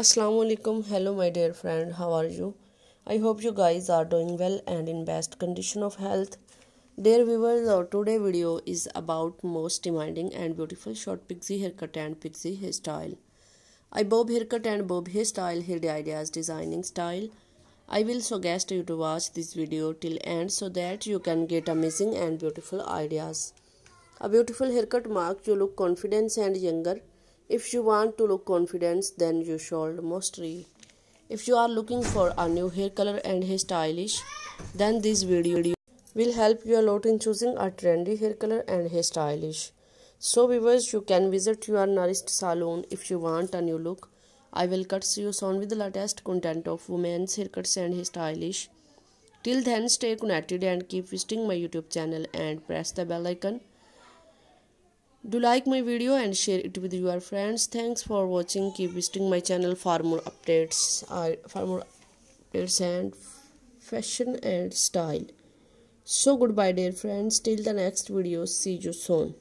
Assalamu alaikum hello my dear friend. How are you? I hope you guys are doing well and in best condition of health. Dear viewers our today video is about most demanding and beautiful short pixie haircut and pixie hairstyle. I bob haircut and bob hairstyle hair ideas designing style. I will suggest you to watch this video till end so that you can get amazing and beautiful ideas. A beautiful haircut marks you look confident and younger if you want to look confident, then you should mostly. If you are looking for a new hair color and hair stylish, then this video will help you a lot in choosing a trendy hair color and hair stylish. So viewers, you can visit your nearest salon if you want a new look. I will cut you soon with the latest content of women's haircuts and hair stylish. Till then, stay connected and keep visiting my YouTube channel and press the bell icon do like my video and share it with your friends. Thanks for watching. Keep visiting my channel for more updates uh, for more updates and fashion and style. So goodbye dear friends. Till the next video. See you soon